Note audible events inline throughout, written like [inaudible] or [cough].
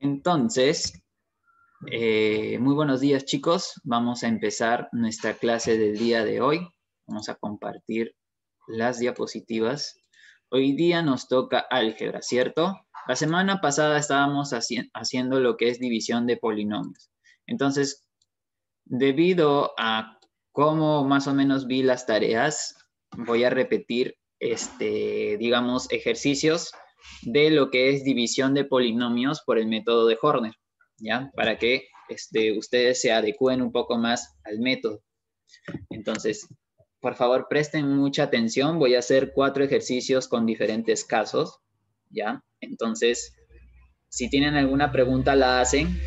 Entonces, eh, muy buenos días chicos. Vamos a empezar nuestra clase del día de hoy. Vamos a compartir las diapositivas. Hoy día nos toca álgebra, ¿cierto? La semana pasada estábamos haciendo lo que es división de polinomios. Entonces, debido a cómo más o menos vi las tareas, voy a repetir, este, digamos, ejercicios de lo que es división de polinomios por el método de Horner, ¿ya? Para que este, ustedes se adecúen un poco más al método. Entonces, por favor, presten mucha atención. Voy a hacer cuatro ejercicios con diferentes casos, ¿ya? Entonces, si tienen alguna pregunta, la hacen.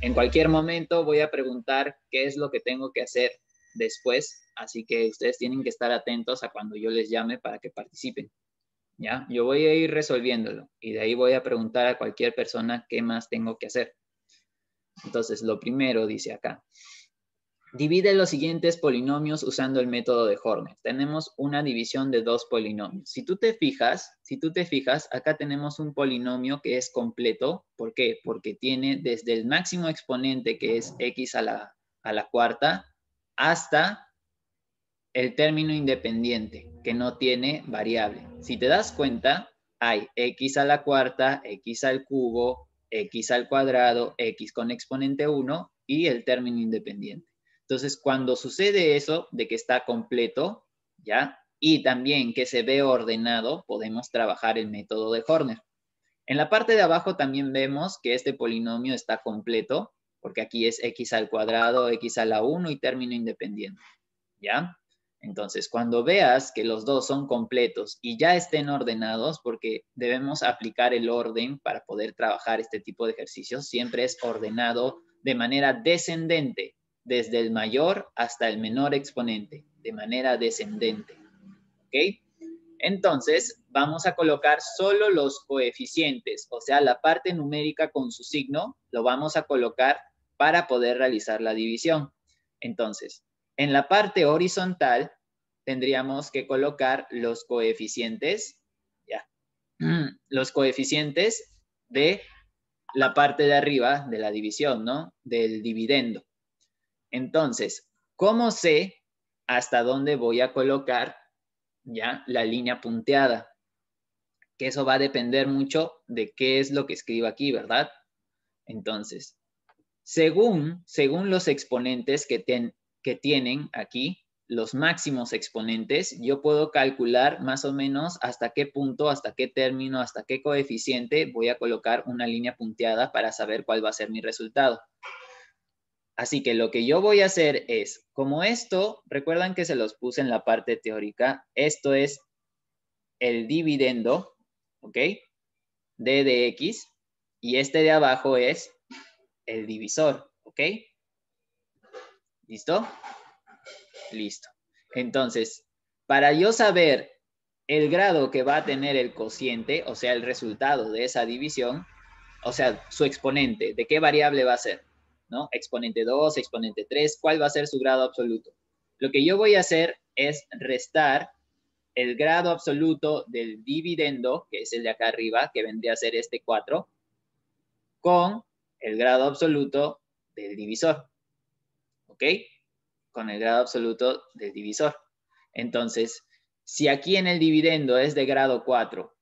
En cualquier momento voy a preguntar qué es lo que tengo que hacer después, así que ustedes tienen que estar atentos a cuando yo les llame para que participen. ¿Ya? Yo voy a ir resolviéndolo y de ahí voy a preguntar a cualquier persona qué más tengo que hacer. Entonces, lo primero dice acá. Divide los siguientes polinomios usando el método de Horner. Tenemos una división de dos polinomios. Si tú te fijas, si tú te fijas, acá tenemos un polinomio que es completo. ¿Por qué? Porque tiene desde el máximo exponente, que es x a la, a la cuarta, hasta el término independiente, que no tiene variable. Si te das cuenta, hay x a la cuarta, x al cubo, x al cuadrado, x con exponente 1 y el término independiente. Entonces, cuando sucede eso de que está completo, ¿ya? Y también que se ve ordenado, podemos trabajar el método de Horner. En la parte de abajo también vemos que este polinomio está completo, porque aquí es x al cuadrado, x a la 1 y término independiente, ¿ya? Entonces, cuando veas que los dos son completos y ya estén ordenados, porque debemos aplicar el orden para poder trabajar este tipo de ejercicios, siempre es ordenado de manera descendente, desde el mayor hasta el menor exponente, de manera descendente. ¿Ok? Entonces, vamos a colocar solo los coeficientes, o sea, la parte numérica con su signo, lo vamos a colocar para poder realizar la división. Entonces, en la parte horizontal tendríamos que colocar los coeficientes, ya, mm, los coeficientes de la parte de arriba de la división, ¿no? Del dividendo. Entonces, ¿cómo sé hasta dónde voy a colocar ya la línea punteada? Que eso va a depender mucho de qué es lo que escribo aquí, ¿verdad? Entonces, según, según los exponentes que, ten, que tienen aquí, los máximos exponentes, yo puedo calcular más o menos hasta qué punto, hasta qué término, hasta qué coeficiente voy a colocar una línea punteada para saber cuál va a ser mi resultado. Así que lo que yo voy a hacer es, como esto, recuerdan que se los puse en la parte teórica, esto es el dividendo, ¿ok? D de X, y este de abajo es el divisor, ¿ok? ¿Listo? Listo. Entonces, para yo saber el grado que va a tener el cociente, o sea, el resultado de esa división, o sea, su exponente, ¿de qué variable va a ser? ¿No? Exponente 2, exponente 3, ¿cuál va a ser su grado absoluto? Lo que yo voy a hacer es restar el grado absoluto del dividendo, que es el de acá arriba, que vendría a ser este 4, con el grado absoluto del divisor. ¿Ok? Con el grado absoluto del divisor. Entonces, si aquí en el dividendo es de grado 4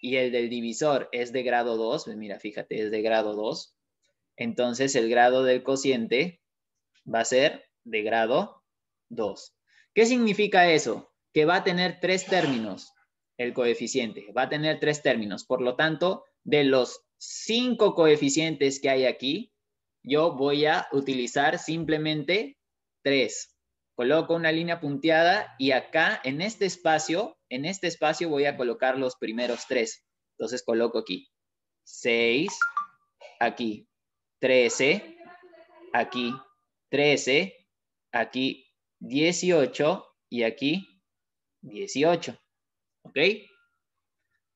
y el del divisor es de grado 2, pues mira, fíjate, es de grado 2, entonces el grado del cociente va a ser de grado 2. ¿Qué significa eso? Que va a tener tres términos el coeficiente, va a tener tres términos. Por lo tanto, de los cinco coeficientes que hay aquí, yo voy a utilizar simplemente tres. Coloco una línea punteada y acá en este espacio, en este espacio voy a colocar los primeros tres. Entonces coloco aquí 6, aquí 13, aquí 13, aquí 18 y aquí 18. ¿Ok?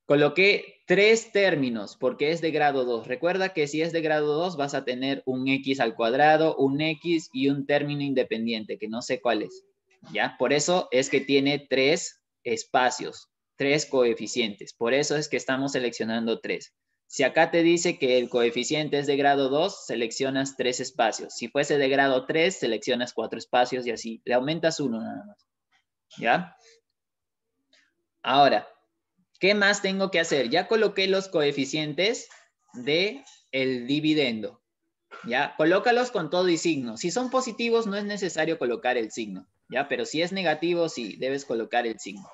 Coloqué tres términos porque es de grado 2. Recuerda que si es de grado 2 vas a tener un x al cuadrado, un x y un término independiente, que no sé cuál es. ¿Ya? Por eso es que tiene tres espacios, tres coeficientes. Por eso es que estamos seleccionando tres. Si acá te dice que el coeficiente es de grado 2, seleccionas tres espacios. Si fuese de grado 3, seleccionas cuatro espacios y así. Le aumentas uno nada más. ¿Ya? Ahora, ¿qué más tengo que hacer? Ya coloqué los coeficientes de el dividendo. ¿Ya? Colócalos con todo y signo. Si son positivos, no es necesario colocar el signo. ¿Ya? Pero si es negativo, sí, debes colocar el signo.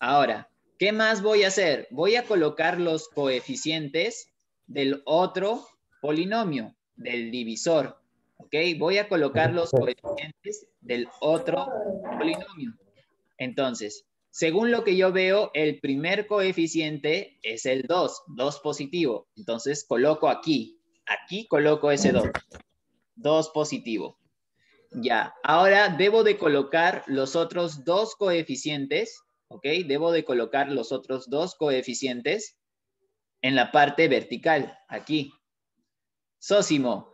Ahora, ¿qué más voy a hacer? Voy a colocar los coeficientes del otro polinomio, del divisor. ¿Ok? Voy a colocar los coeficientes del otro polinomio. Entonces, según lo que yo veo, el primer coeficiente es el 2, 2 positivo. Entonces, coloco aquí, aquí coloco ese 2, 2 positivo. Ya, ahora debo de colocar los otros dos coeficientes, ¿ok? Debo de colocar los otros dos coeficientes en la parte vertical, aquí. Sósimo,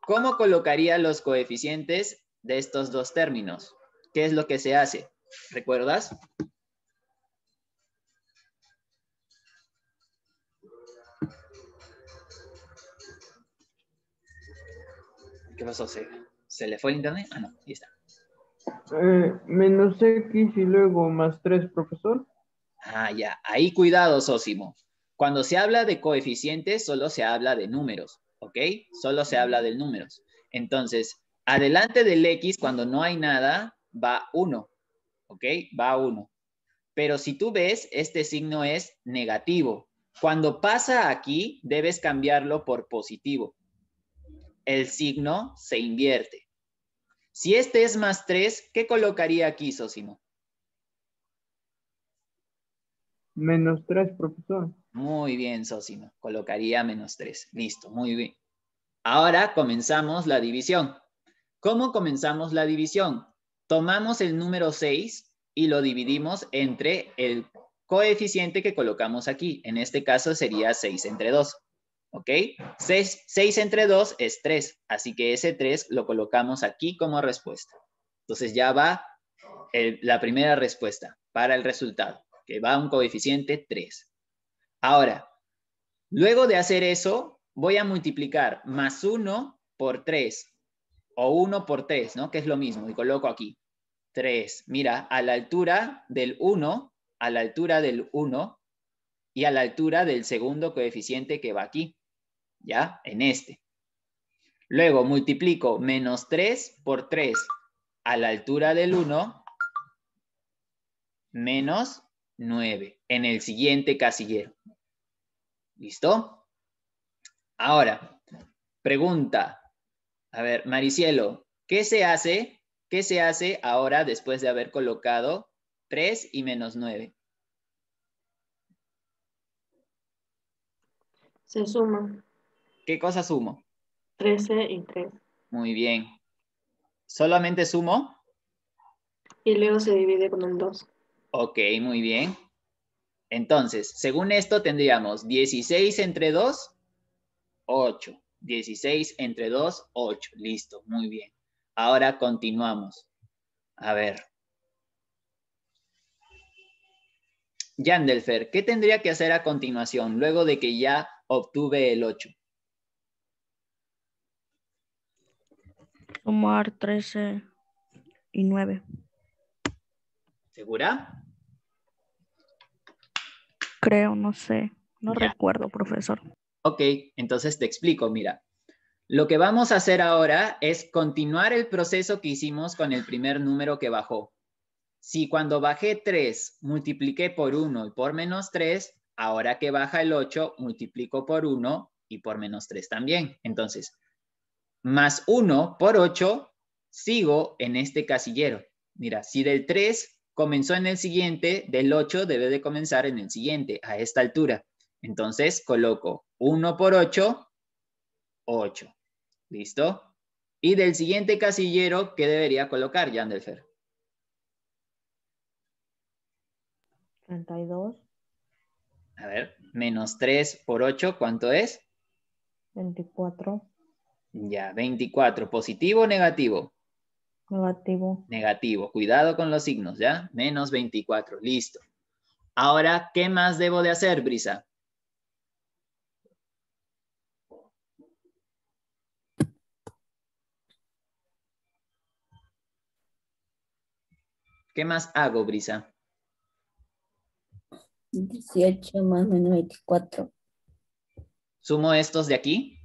¿cómo colocaría los coeficientes de estos dos términos? ¿Qué es lo que se hace? ¿Recuerdas? ¿Qué pasó, ¿Se le fue el internet? Ah, no, ahí está. Eh, menos X y luego más 3, profesor. Ah, ya. Ahí cuidado, Sósimo. Cuando se habla de coeficientes, solo se habla de números, ¿ok? Solo se habla de números. Entonces, adelante del X, cuando no hay nada, va 1, ¿ok? Va 1. Pero si tú ves, este signo es negativo. Cuando pasa aquí, debes cambiarlo por positivo el signo se invierte. Si este es más 3, ¿qué colocaría aquí, Sosimo? Menos 3, profesor. Muy bien, Sosimo. Colocaría menos 3. Listo, muy bien. Ahora comenzamos la división. ¿Cómo comenzamos la división? Tomamos el número 6 y lo dividimos entre el coeficiente que colocamos aquí. En este caso sería 6 entre 2. ¿ok? 6, entre 2 es 3, así que ese 3 lo colocamos aquí como respuesta. Entonces ya va la primera respuesta para el resultado, que va a un coeficiente 3. Ahora, luego de hacer eso, voy a multiplicar más 1 por 3, o 1 por 3, ¿no? Que es lo mismo, y coloco aquí. 3, mira, a la altura del 1, a la altura del 1, y a la altura del segundo coeficiente que va aquí. ¿ya? En este. Luego multiplico menos 3 por 3 a la altura del 1, menos 9 en el siguiente casillero. ¿Listo? Ahora, pregunta. A ver, Maricielo, ¿qué se hace? ¿Qué se hace ahora después de haber colocado 3 y menos 9? Se suma. ¿Qué cosa sumo? 13 y 3. Muy bien. ¿Solamente sumo? Y luego se divide con el 2. Ok, muy bien. Entonces, según esto tendríamos 16 entre 2, 8. 16 entre 2, 8. Listo, muy bien. Ahora continuamos. A ver. Yandelfer, ¿qué tendría que hacer a continuación luego de que ya obtuve el 8? Sumar 13 y 9. ¿Segura? Creo, no sé. No recuerdo, profesor. Ok, entonces te explico, mira. Lo que vamos a hacer ahora es continuar el proceso que hicimos con el primer número que bajó. Si cuando bajé 3 multipliqué por 1 y por menos 3, ahora que baja el 8 multiplico por 1 y por menos 3 también. Entonces, más 1 por 8, sigo en este casillero. Mira, si del 3 comenzó en el siguiente, del 8 debe de comenzar en el siguiente, a esta altura. Entonces coloco 1 por 8, 8. ¿Listo? Y del siguiente casillero, ¿qué debería colocar, Yandelfer? 32. A ver, menos 3 por 8, ¿cuánto es? 24. Ya, 24. ¿Positivo o negativo? Negativo. Negativo. Cuidado con los signos, ¿ya? Menos 24. Listo. Ahora, ¿qué más debo de hacer, Brisa? ¿Qué más hago, Brisa? 18 más menos 24. ¿Sumo estos de aquí?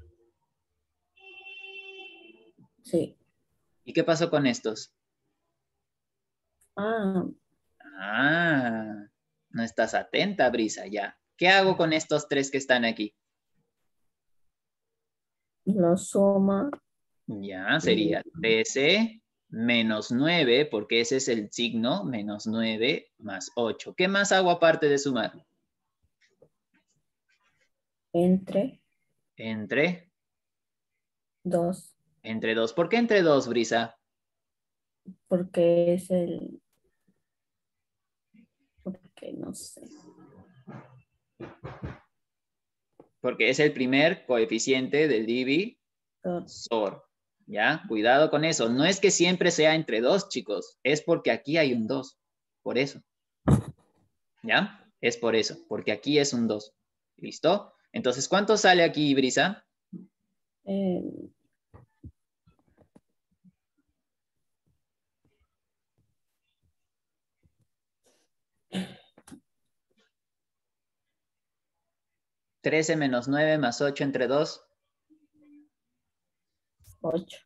Sí. ¿Y qué pasó con estos? Ah, Ah, no estás atenta, Brisa, ya. ¿Qué hago con estos tres que están aquí? lo suma. Ya, sería 13 menos 9, porque ese es el signo, menos 9 más 8. ¿Qué más hago aparte de sumar? Entre Entre, 2. entre 2. ¿Por qué entre 2, Brisa? Porque es el. Porque no sé. Porque es el primer coeficiente del divisor. ¿Ya? Cuidado con eso. No es que siempre sea entre 2, chicos. Es porque aquí hay un 2. Por eso. [laughs] ¿Ya? Es por eso. Porque aquí es un 2. ¿Listo? Entonces, ¿cuánto sale aquí, Brisa? Eh, ¿13 menos 9 más 8 entre 2? 8.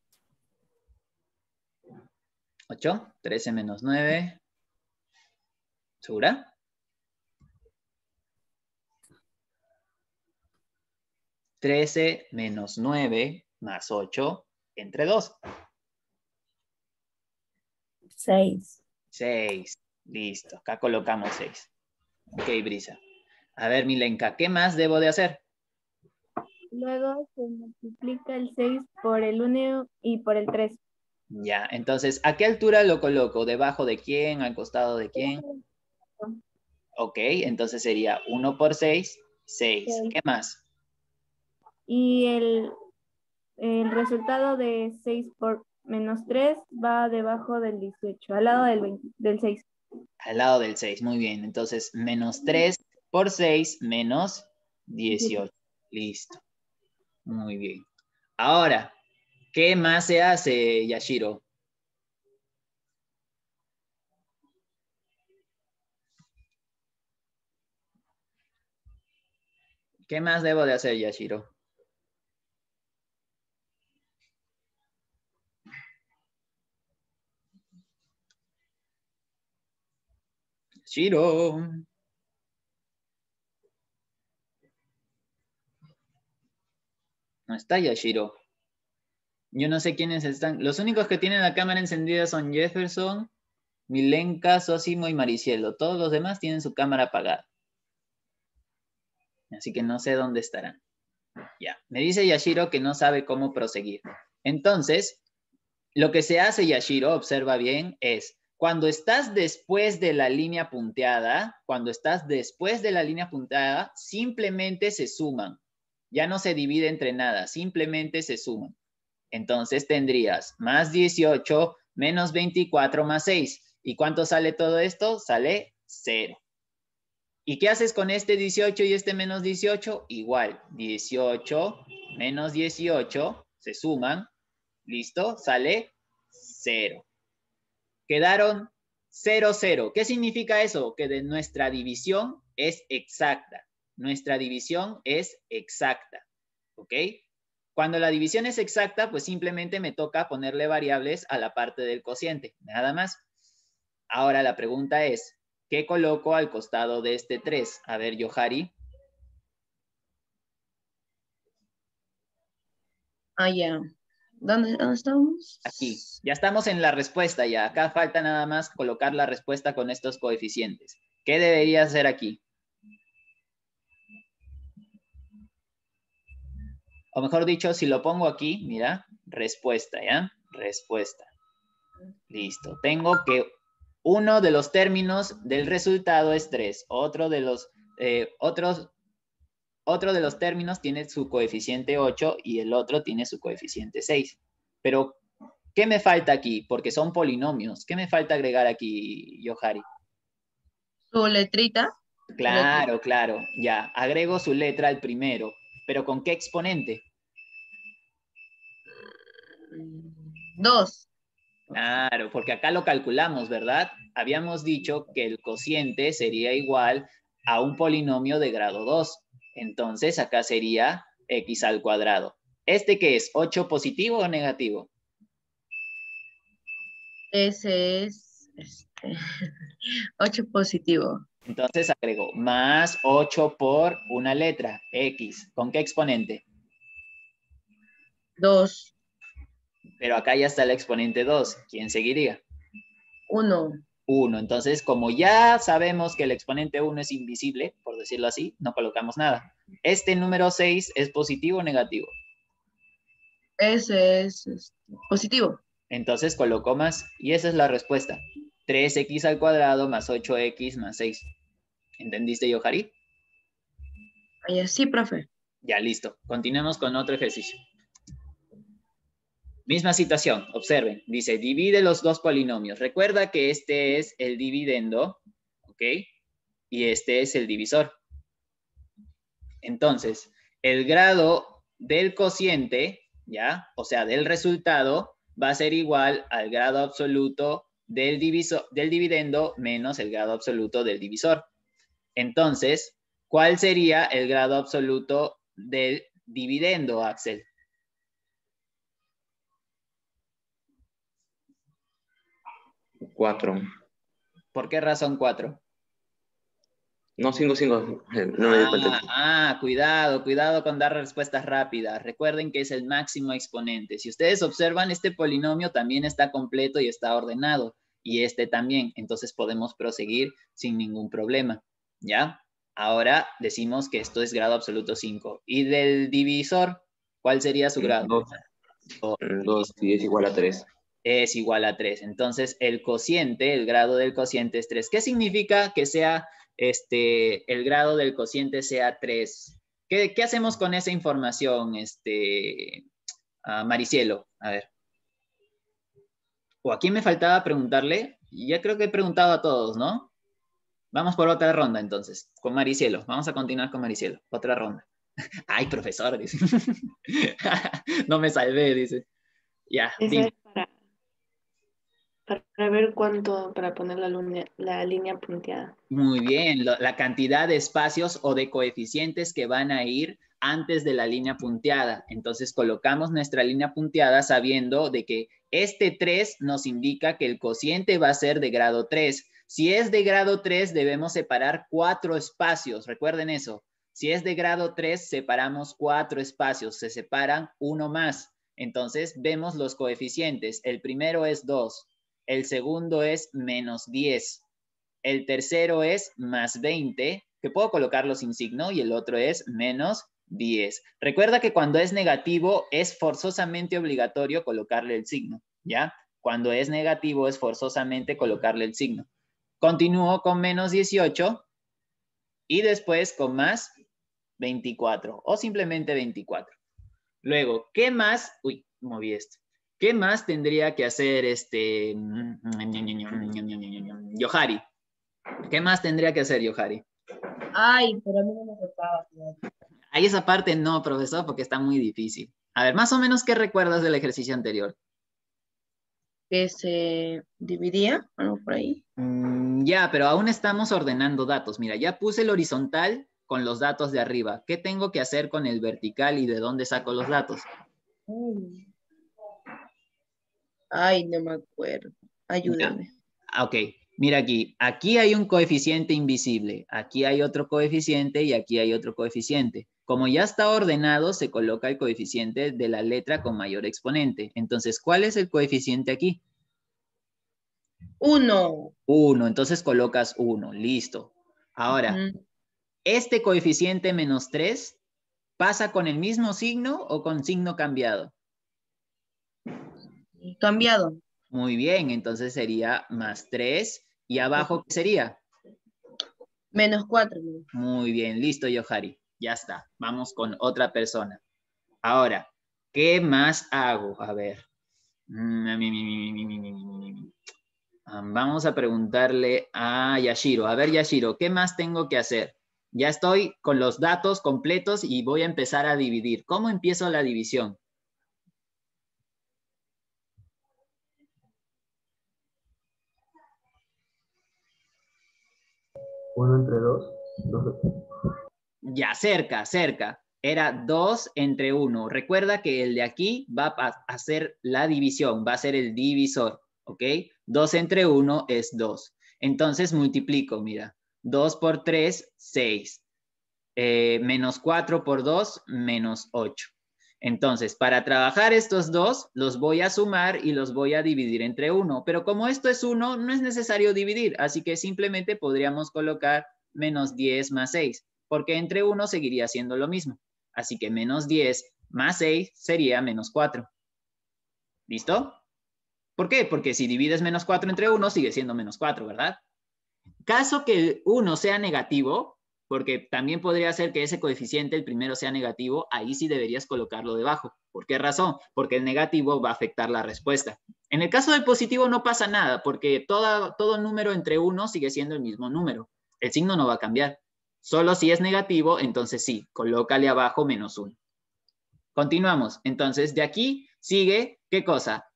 8. 13 menos 9. ¿Segura? 13 menos 9 más 8 entre 2. 6. 6. Listo. Acá colocamos 6. Ok, Brisa. A ver, Milenka, ¿qué más debo de hacer? Luego se multiplica el 6 por el 1 y por el 3. Ya, entonces, ¿a qué altura lo coloco? ¿Debajo de quién? ¿Al costado de quién? Ok, entonces sería 1 por 6, 6. Seis. ¿Qué más? Y el, el resultado de 6 por menos 3 va debajo del 18, al lado del, 20 del 6. Al lado del 6, muy bien. Entonces, menos 3 por 6 menos 18. Listo. Muy bien. Ahora, ¿qué más se hace, Yashiro? ¿Qué más debo de hacer, Yashiro? Yashiro. No está Yashiro. Yo no sé quiénes están. Los únicos que tienen la cámara encendida son Jefferson, Milenka, Sosimo y Maricielo. Todos los demás tienen su cámara apagada. Así que no sé dónde estarán. Ya. Me dice Yashiro que no sabe cómo proseguir. Entonces, lo que se hace, Yashiro, observa bien, es cuando estás después de la línea punteada, cuando estás después de la línea punteada, simplemente se suman. Ya no se divide entre nada, simplemente se suman. Entonces tendrías más 18 menos 24 más 6. ¿Y cuánto sale todo esto? Sale 0. ¿Y qué haces con este 18 y este menos 18? Igual, 18 menos 18 se suman. ¿Listo? Sale 0. Quedaron 0, 0. ¿Qué significa eso? Que de nuestra división es exacta. Nuestra división es exacta. ¿Ok? Cuando la división es exacta, pues simplemente me toca ponerle variables a la parte del cociente. Nada más. Ahora la pregunta es, ¿qué coloco al costado de este 3? A ver, Yohari. Ah, ya. ¿Dónde, ¿Dónde estamos? Aquí. Ya estamos en la respuesta ya. Acá falta nada más colocar la respuesta con estos coeficientes. ¿Qué debería hacer aquí? O mejor dicho, si lo pongo aquí, mira, respuesta, ¿ya? Respuesta. Listo. Tengo que uno de los términos del resultado es 3. Otro de los, eh, otros, otro de los términos tiene su coeficiente 8 y el otro tiene su coeficiente 6. Pero, ¿qué me falta aquí? Porque son polinomios. ¿Qué me falta agregar aquí, Yohari? Su letrita. Claro, claro. Ya, agrego su letra al primero. ¿Pero con qué exponente? Dos. Claro, porque acá lo calculamos, ¿verdad? Habíamos dicho que el cociente sería igual a un polinomio de grado 2. Entonces acá sería x al cuadrado. ¿Este qué es? ¿8 positivo o negativo? Ese es este, [laughs] 8 positivo. Entonces agrego más 8 por una letra, x. ¿Con qué exponente? 2, Pero acá ya está el exponente 2. ¿Quién seguiría? 1. 1. Entonces, como ya sabemos que el exponente 1 es invisible, por decirlo así, no colocamos nada. Este número 6 es positivo o negativo. Ese es este, positivo. Entonces coloco más y esa es la respuesta. 3x al cuadrado más 8x más 6. ¿Entendiste, Yohari? Sí, profe. Ya, listo. Continuemos con otro ejercicio. Misma situación, observen. Dice, divide los dos polinomios. Recuerda que este es el dividendo, ¿ok? Y este es el divisor. Entonces, el grado del cociente, ¿ya? O sea, del resultado, va a ser igual al grado absoluto del, diviso- del dividendo menos el grado absoluto del divisor. Entonces, ¿cuál sería el grado absoluto del dividendo, Axel? 4. ¿Por qué razón 4? No, 5, 5. [laughs] No me di cuenta. Ah, ah, cuidado, cuidado con dar respuestas rápidas. Recuerden que es el máximo exponente. Si ustedes observan, este polinomio también está completo y está ordenado. Y este también. Entonces podemos proseguir sin ningún problema. ¿Ya? Ahora decimos que esto es grado absoluto 5. ¿Y del divisor? ¿Cuál sería su grado? 2. 2 y es igual a 3. es igual a 3. Entonces, el cociente, el grado del cociente es 3. ¿Qué significa que sea este, el grado del cociente sea 3? ¿Qué, qué hacemos con esa información, este, ah, Maricielo? A ver. ¿O a quién me faltaba preguntarle? Ya creo que he preguntado a todos, ¿no? Vamos por otra ronda entonces, con Maricielo. Vamos a continuar con Maricielo. Otra ronda. [laughs] Ay, profesor, dice. [laughs] no me salvé, dice. Ya, dime. Para, ver cuánto, para poner la, línea- la línea punteada. Muy bien, la cantidad de espacios o de coeficientes que van a ir antes de la línea punteada. Entonces colocamos nuestra línea punteada sabiendo de que este 3 nos indica que el cociente va a ser de grado 3. Si es de grado 3, debemos separar cuatro espacios. Recuerden eso. Si es de grado 3, separamos cuatro espacios. Se separan uno más. Entonces vemos los coeficientes. El primero es 2. El segundo es menos 10. El tercero es más 20, que puedo colocarlo sin signo, y el otro es menos 10. Recuerda que cuando es negativo es forzosamente obligatorio colocarle el signo, ¿ya? Cuando es negativo es forzosamente colocarle el signo. Continúo con menos 18 y después con más 24 o simplemente 24. Luego, ¿qué más? Uy, moví esto. ¿Qué más tendría que hacer este Yohari? ¿Qué más tendría que hacer Yohari? Ay, pero a mí no me tocaba. Ahí esa parte no, profesor, porque está muy difícil. A ver, más o menos, ¿qué recuerdas del ejercicio anterior? Que se dividía, algo por ahí. Mm, ya, pero aún estamos ordenando datos. Mira, ya puse el horizontal con los datos de arriba. ¿Qué tengo que hacer con el vertical y de dónde saco los datos? Uy. Ay, no me acuerdo. Ayúdame. Ah, Ok, mira aquí. Aquí hay un coeficiente invisible. Aquí hay otro coeficiente y aquí hay otro coeficiente. Como ya está ordenado, se coloca el coeficiente de la letra con mayor exponente. Entonces, ¿cuál es el coeficiente aquí? Uno. 1. Entonces colocas 1. Listo. Ahora. ¿este coeficiente menos 3 pasa con el mismo signo o con signo cambiado? Cambiado. Muy bien, entonces sería más 3. ¿Y abajo qué sería? Menos cuatro. Muy bien, listo, Yohari. Ya está. Vamos con otra persona. Ahora, ¿qué más hago? A ver. Vamos a preguntarle a Yashiro. A ver, Yashiro, ¿qué más tengo que hacer? Ya estoy con los datos completos y voy a empezar a dividir. ¿Cómo empiezo la división? Uno entre dos. dos. Ya, cerca, cerca. Era 2 entre 1. Recuerda que el de aquí va a hacer la división, va a ser el divisor, ¿ok? 2 entre 1 es 2. Entonces multiplico, mira. 2 por 3, 6. Eh, menos 4 por 2, menos 8. Entonces, para trabajar estos dos, los voy a sumar y los voy a dividir entre 1. Pero como esto es 1, no es necesario dividir, así que simplemente podríamos colocar menos 10 más 6, porque entre 1 seguiría siendo lo mismo. Así que menos 10 más 6 sería menos 4. ¿Listo? ¿Por qué? Porque si divides menos 4 entre 1, sigue siendo menos 4, ¿verdad? Caso que el 1 sea negativo, porque también podría ser que ese coeficiente, el primero, sea negativo, ahí sí deberías colocarlo debajo. ¿Por qué razón? Porque el negativo va a afectar la respuesta. En el caso del positivo no pasa nada, porque todo, todo número entre 1 sigue siendo el mismo número. El signo no va a cambiar. Solo si es negativo, entonces sí, colócale abajo menos 1. Continuamos. Entonces, de aquí sigue, ¿qué cosa?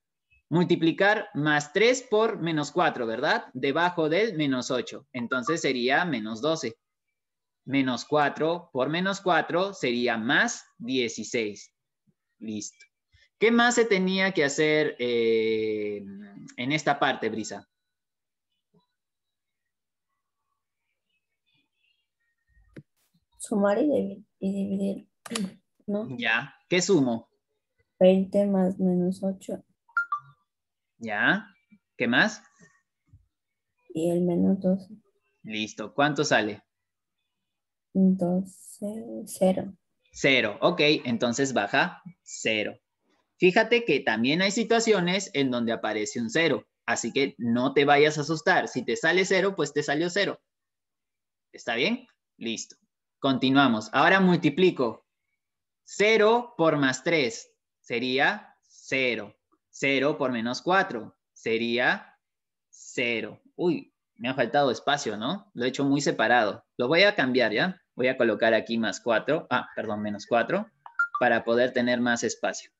Multiplicar más 3 por menos 4, ¿verdad? Debajo del menos 8. Entonces sería menos 12. Menos 4 por menos 4 sería más 16. Listo. ¿Qué más se tenía que hacer eh, en esta parte, Brisa? Sumar y dividir, ¿no? Ya. ¿Qué sumo? 20 más menos 8 Ya. ¿Qué más? y el menos 12. Listo. ¿Cuánto sale? 12, 0. Cero. Ok, entonces baja cero. Fíjate que también hay situaciones en donde aparece un cero, así que no te vayas a asustar. Si te sale cero, pues te salió cero. ¿Está bien? Listo. Continuamos. Ahora multiplico. 0 por más 3 sería 0. 0 por menos 4 sería 0. Uy, me ha faltado espacio, ¿no? Lo he hecho muy separado. Lo voy a cambiar, ¿ya? Voy a colocar aquí más 4. Ah, perdón, menos 4 para poder tener más espacio.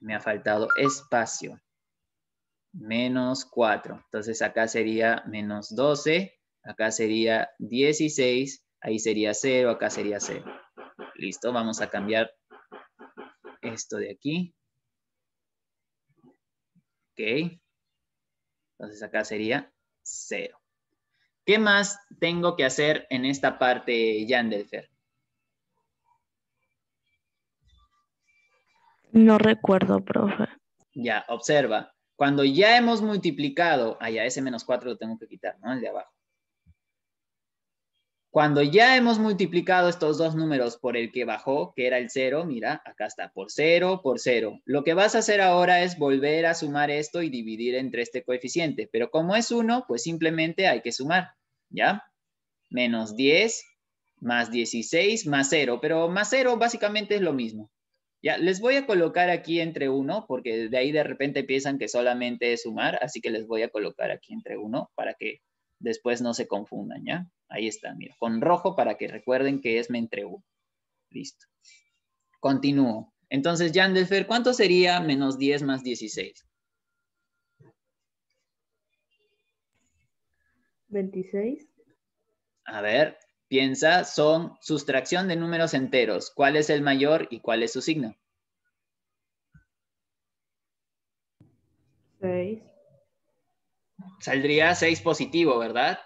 Me ha faltado espacio. Menos 4. Entonces acá sería menos 12. Acá sería 16 Ahí sería 0, acá sería 0. Listo, vamos a cambiar esto de aquí. Ok. Entonces acá sería 0. ¿Qué más tengo que hacer en esta parte, Yandelfer? No recuerdo, profe. Ya, observa. Cuando ya hemos multiplicado, ah, ya ese menos 4 lo tengo que quitar, ¿no? El de abajo. Cuando ya hemos multiplicado estos dos números por el que bajó, que era el 0, mira, acá está, por 0, por 0. Lo que vas a hacer ahora es volver a sumar esto y dividir entre este coeficiente. Pero como es 1, pues simplemente hay que sumar, ¿ya? Menos 10 más 16 más 0, pero más 0 básicamente es lo mismo. Ya, les voy a colocar aquí entre 1, porque de ahí de repente piensan que solamente es sumar, así que les voy a colocar aquí entre 1 para que después no se confundan, ¿ya? Ahí está, mira, con rojo para que recuerden que es me entre 1. Listo. Continúo. Entonces, Yandelfer, ¿cuánto sería menos 10 más 16? 26. A ver, piensa, son sustracción de números enteros. ¿Cuál es el mayor y cuál es su signo? 6. Saldría 6 positivo, ¿verdad?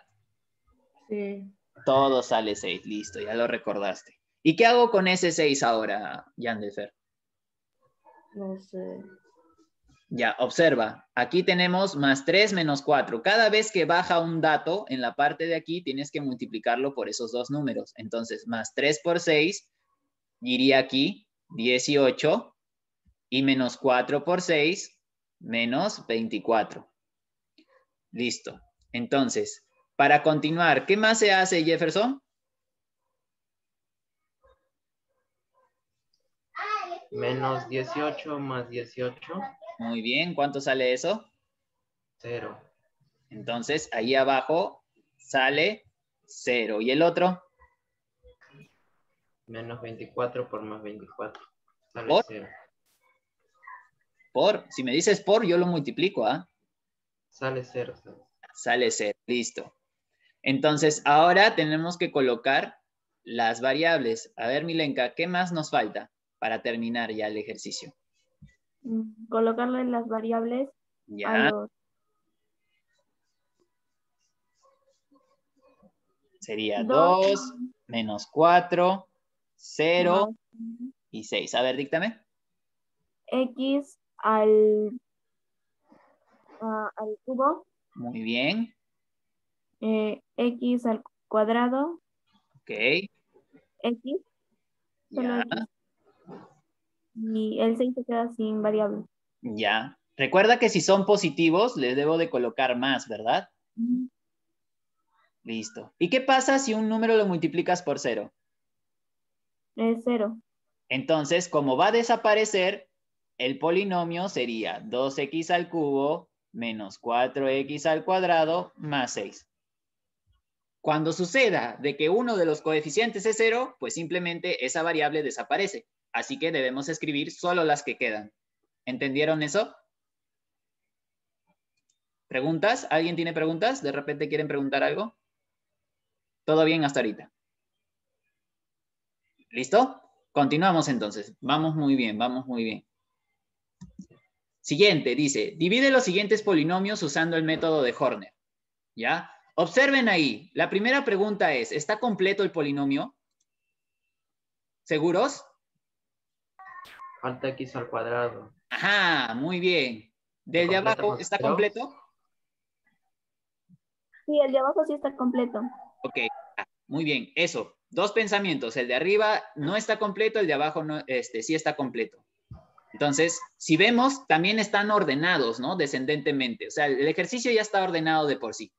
Sí. Todo sale 6, listo, ya lo recordaste. ¿Y qué hago con ese 6 ahora, Yandelfer? No sé. Ya, observa, aquí tenemos más 3 menos 4. Cada vez que baja un dato en la parte de aquí, tienes que multiplicarlo por esos dos números. Entonces, más 3 por 6, iría aquí 18, y menos 4 por 6, menos 24. Listo. Entonces, para continuar, ¿qué más se hace, Jefferson? Menos 18 más 18, Muy bien, ¿cuánto sale eso? 0. Entonces, ahí abajo sale 0. ¿Y el otro? Menos 24 por más 24. Sale ¿Por? 0. Por. Si me dices por, yo lo multiplico, ¿ah? Sale 0. Sale 0. Listo. Entonces, ahora tenemos que colocar las variables. A ver, Milenka, ¿qué más nos falta para terminar ya el ejercicio? Mm, Colocarle las variables a Ya, los sería dos 2 menos 4, 0 más y 6. A ver, díctame. x al, al cubo, Muy bien. eh, x al cuadrado, Ok. x, Ya, x. Y el 6 se queda sin variable. ya. Recuerda que si son positivos, les debo de colocar más, ¿verdad? Listo. ¿Y qué pasa si un número lo multiplicas por 0? Es 0. Entonces, como va a desaparecer, el polinomio sería 2x al cubo menos 4x al cuadrado más 6. Cuando suceda de que uno de los coeficientes es 0, pues simplemente esa variable desaparece. Así que debemos escribir solo las que quedan. ¿Entendieron eso? ¿Preguntas? ¿Alguien tiene preguntas? ¿De repente quieren preguntar algo? ¿Todo bien hasta ahorita? ¿Listo? Continuamos entonces. Vamos muy bien, vamos muy bien. Siguiente, dice, divide los siguientes polinomios usando el método de Horner. ¿Ya? Observen ahí. La primera pregunta es, ¿está completo el polinomio? ¿Seguros? Falta x al cuadrado. Ajá, muy bien. ¿Del de ¿Completa abajo está cero? completo? Sí, el de abajo sí está completo. Ok, ah, muy bien. Eso, dos pensamientos. El de arriba no está completo, el de abajo no, este, sí está completo. Entonces, si vemos, también están ordenados, ¿no? Descendentemente. O sea, el ejercicio ya está ordenado de por sí.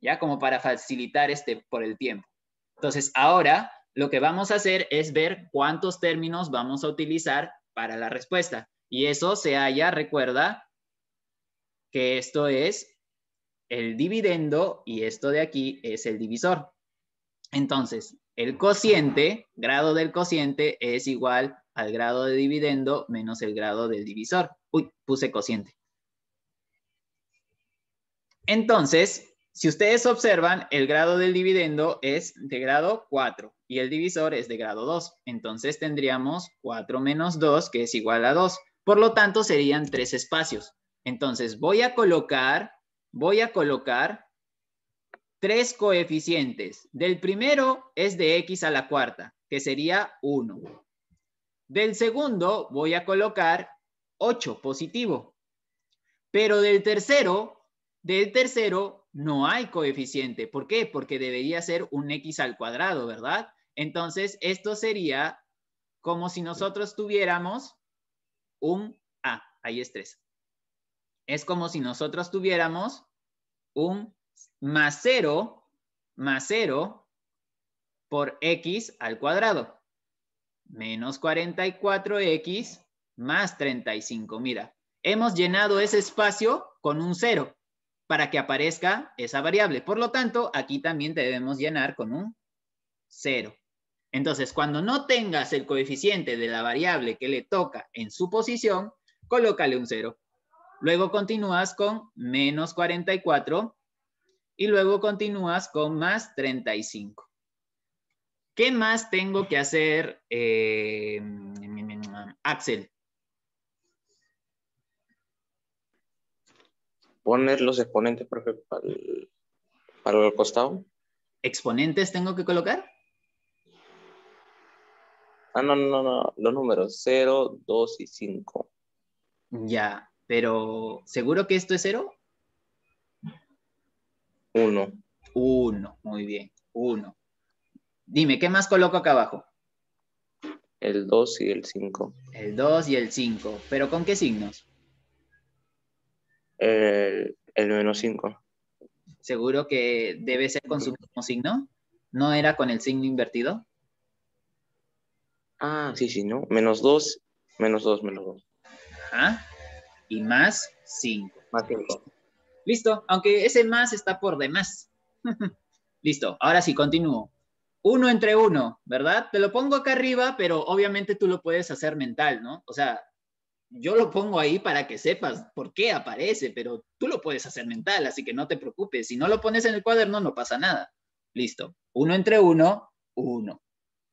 Ya como para facilitar este por el tiempo. Entonces, ahora lo que vamos a hacer es ver cuántos términos vamos a utilizar para la respuesta. Y eso se halla, recuerda, que esto es el dividendo y esto de aquí es el divisor. Entonces, el cociente, grado del cociente es igual al grado de dividendo menos el grado del divisor. Uy, puse cociente. Entonces, si ustedes observan, el grado del dividendo es de grado 4 y el divisor es de grado 2. Entonces tendríamos 4 menos 2, que es igual a 2. Por lo tanto, serían tres espacios. Entonces, voy a colocar, voy a colocar tres coeficientes. Del primero es de x a la cuarta, que sería 1. Del segundo voy a colocar 8 positivo. Pero del tercero, del tercero no hay coeficiente. ¿Por qué? Porque debería ser un x al cuadrado, ¿verdad? Entonces, esto sería como si nosotros tuviéramos un A. Ahí es 3. Es como si nosotros tuviéramos un más 0 más 0 por x al cuadrado. Menos 44x más 35. Mira, hemos llenado ese espacio con un 0 para que aparezca esa variable. Por lo tanto, aquí también debemos llenar con un 0. Entonces, cuando no tengas el coeficiente de la variable que le toca en su posición, colócale un 0. Luego continúas con menos 44 y luego continúas con más 35. ¿Qué más tengo que hacer, eh, Axel? Poner los exponentes, profe, para el, para el costado. ¿Exponentes tengo que colocar? Ah, no, no, no, los números 0, 2 y 5. Ya, pero ¿seguro que esto es 0? 1. 1, muy bien, 1. Dime, ¿qué más coloco acá abajo? El 2 y el 5. El 2 y el 5, pero ¿con qué signos? El, el menos 5. ¿Seguro que debe ser con su mismo signo? ¿No era con el signo invertido? Ah, sí, sí, ¿no? Menos 2, menos 2, menos 2. Ajá. Y más 5. Más 5. Listo, aunque ese más está por demás. [laughs] Listo, ahora sí, continúo. Uno entre uno, ¿verdad? Te lo pongo acá arriba, pero obviamente tú lo puedes hacer mental, ¿no? O sea, yo lo pongo ahí para que sepas por qué aparece, pero tú lo puedes hacer mental, así que no te preocupes. Si no lo pones en el cuaderno, no pasa nada. Listo. 1 entre 1, 1.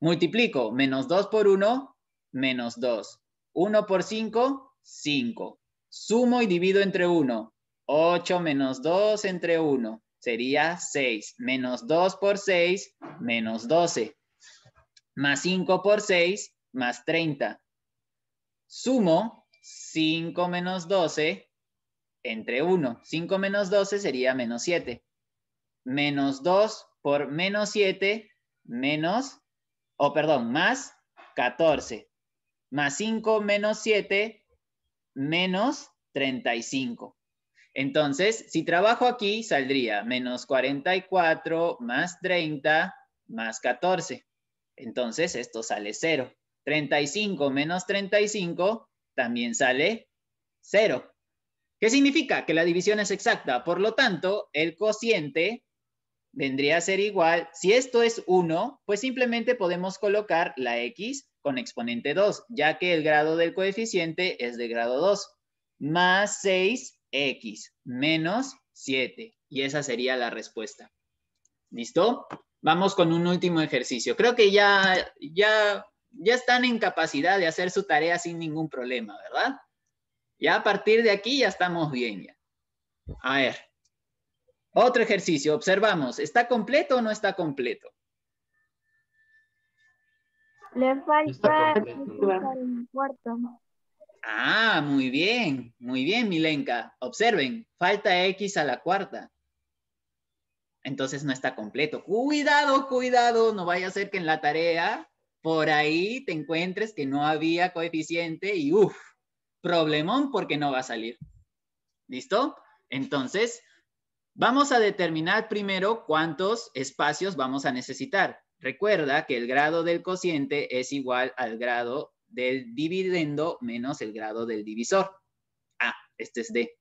Multiplico menos 2 por 1, menos 2. 1 por 5, 5. Sumo y divido entre 1. 8 menos 2 entre 1. Sería 6. Menos 2 por 6, menos 12. Más 5 por 6, más 30. Sumo 5 menos 12 entre 1. 5 menos 12 sería menos 7. Menos 2 por menos 7, menos, o perdón, más 14. Más 5 menos 7, menos 35. Entonces, si trabajo aquí, saldría menos 44 más 30 más 14. Entonces, esto sale 0. 35 menos 35 también sale 0. ¿Qué significa? Que la división es exacta. Por lo tanto, el cociente vendría a ser igual, si esto es 1, pues simplemente podemos colocar la x con exponente 2, ya que el grado del coeficiente es de grado 2, más 6x menos 7. Y esa sería la respuesta. ¿Listo? Vamos con un último ejercicio. Creo que ya, ya, ya están en capacidad de hacer su tarea sin ningún problema, ¿verdad? Ya a partir de aquí ya estamos bien ya. A ver. Otro ejercicio, observamos, ¿está completo o no está completo? Le falta Está completo. el cuarto. Ah, muy bien, muy bien, Milenka. Observen, falta X a la cuarta. Entonces no está completo. Cuidado, cuidado, no vaya a ser que en la tarea por ahí te encuentres que no había coeficiente y uff, problemón porque no va a salir. ¿Listo? Entonces, vamos a determinar primero cuántos espacios vamos a necesitar. Recuerda que el grado del cociente es igual al grado del dividendo menos el grado del divisor. Ah, este es D.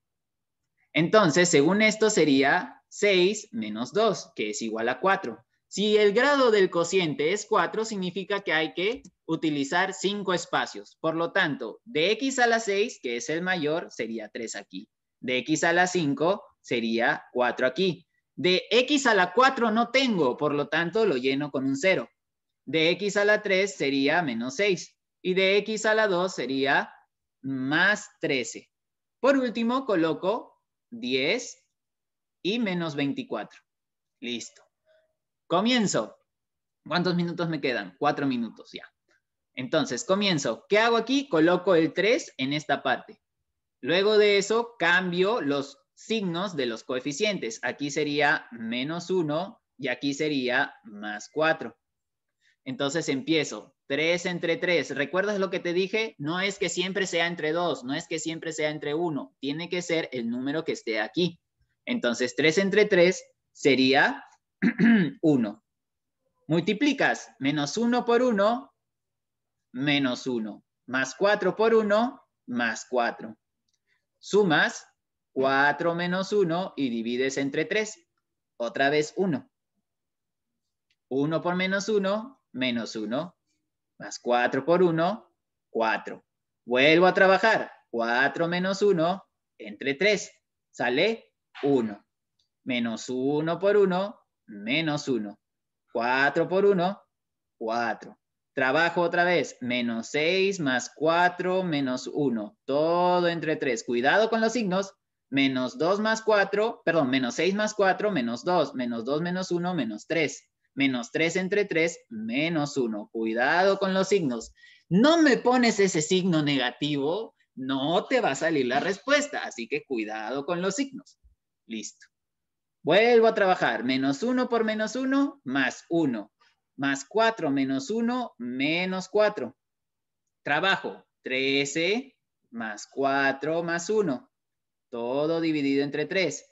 Entonces, según esto sería 6 menos 2, que es igual a 4. Si el grado del cociente es 4, significa que hay que utilizar 5 espacios. Por lo tanto, de x a la 6, que es el mayor, sería 3 aquí. De x a la 5 sería 4 aquí. De x a la 4 no tengo, por lo tanto lo lleno con un 0. De x a la 3 sería menos 6. Y de x a la 2 sería más 13. Por último, coloco 10 y menos 24. Listo. Comienzo. ¿Cuántos minutos me quedan? Cuatro minutos ya. Entonces, comienzo. ¿Qué hago aquí? Coloco el 3 en esta parte. Luego de eso, cambio los signos de los coeficientes. Aquí sería menos 1 y aquí sería más 4. Entonces empiezo. 3 entre 3. ¿Recuerdas lo que te dije? No es que siempre sea entre 2, no es que siempre sea entre 1. Tiene que ser el número que esté aquí. Entonces 3 entre 3 sería [clears throat] 1. Multiplicas menos 1 por 1, menos 1. Más 4 por 1, más 4. Sumas 4 menos 1 y divides entre 3. Otra vez 1. 1 por menos 1, menos 1. Más 4 por 1, 4. Vuelvo a trabajar. 4 menos 1, entre 3. Sale 1. Menos 1 por 1, menos 1. 4 por 1, 4. Trabajo otra vez. Menos 6 más 4 menos 1. Todo entre 3. Cuidado con los signos. Menos 2 más 4, perdón, menos 6 más 4, menos 2. Menos 2 menos 1, menos 3. Menos 3 entre 3, menos 1. Cuidado con los signos. No me pones ese signo negativo, no te va a salir la respuesta. Así que cuidado con los signos. Listo. Vuelvo a trabajar. Menos 1 por menos 1, más 1. Más 4 menos 1, menos 4. Trabajo. 13 más 4 más 1. Todo dividido entre 3.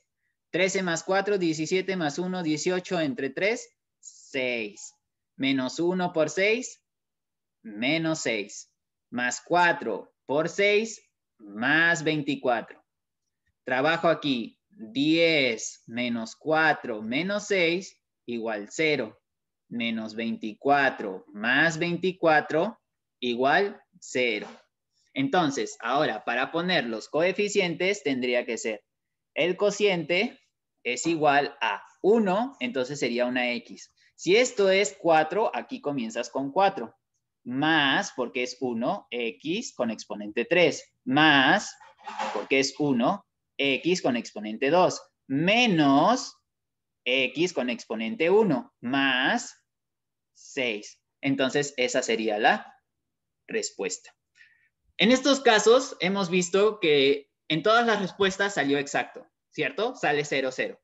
13 más 4, 17 más 1, 18 entre 3, 6. Menos 1 por 6, menos 6. Más 4 por 6, más 24. Trabajo aquí 10 menos 4 menos 6 igual 0. Menos 24 más 24 igual 0. Entonces, ahora, para poner los coeficientes, tendría que ser el cociente es igual a 1, entonces sería una X. Si esto es 4, aquí comienzas con 4. Más, porque es 1, X con exponente 3. Más, porque es 1, X con exponente 2. Menos X con exponente 1. Más 6. Entonces, esa sería la respuesta. En estos casos, hemos visto que en todas las respuestas salió exacto, ¿cierto? Sale 0, 0.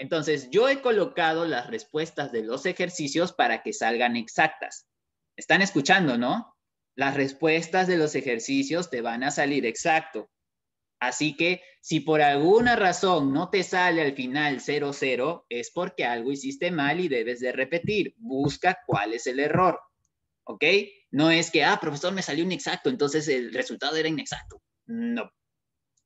Entonces, yo he colocado las respuestas de los ejercicios para que salgan exactas. Están escuchando, ¿no? Las respuestas de los ejercicios te van a salir exacto. Así que si por alguna razón no te sale al final 0, 0, es porque algo hiciste mal y debes de repetir. Busca cuál es el error. ¿Ok? No es que, ah, profesor, me salió inexacto, entonces el resultado era inexacto. No.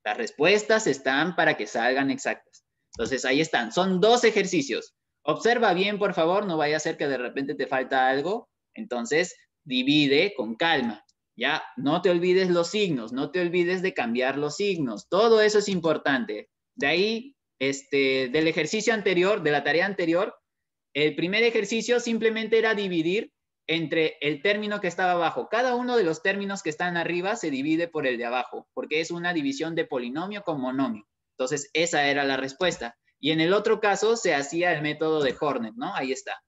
Las respuestas están para que salgan exactas. Entonces, ahí están. Son dos ejercicios. Observa bien, por favor, no vaya a ser que de repente te falta algo. Entonces, divide con calma. Ya, no te olvides los signos, no te olvides de cambiar los signos. Todo eso es importante. De ahí, este, del ejercicio anterior, de la tarea anterior, el primer ejercicio simplemente era dividir entre el término que estaba abajo. Cada uno de los términos que están arriba se divide por el de abajo, porque es una división de polinomio con monomio. Entonces, esa era la respuesta. Y en el otro caso se hacía el método de Hornet, ¿no? Ahí está.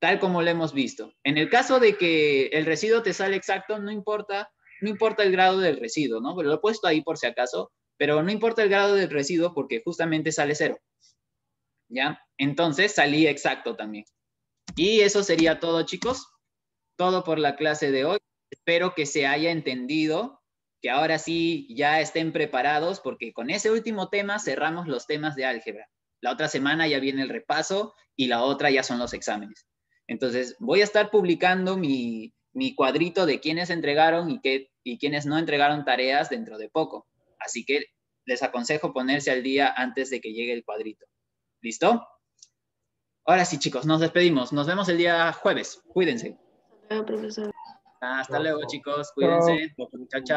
Tal como lo hemos visto. En el caso de que el residuo te sale exacto, no importa, no importa el grado del residuo, ¿no? Pero lo he puesto ahí por si acaso, pero no importa el grado del residuo porque justamente sale cero. ¿Ya? Entonces salí exacto también. Y eso sería todo, chicos todo por la clase de hoy. Espero que se haya entendido, que ahora sí ya estén preparados, porque con ese último tema cerramos los temas de álgebra. La otra semana ya viene el repaso y la otra ya son los exámenes. Entonces, voy a estar publicando mi, cuadrito de quiénes entregaron y, qué, y quiénes no entregaron tareas dentro de poco. Así que les aconsejo ponerse al día antes de que llegue el cuadrito. ¿Listo? Ahora sí, chicos, nos despedimos. Nos vemos el día jueves. Cuídense. profesor. Hasta luego, chicos. Cuídense. Chao, chao.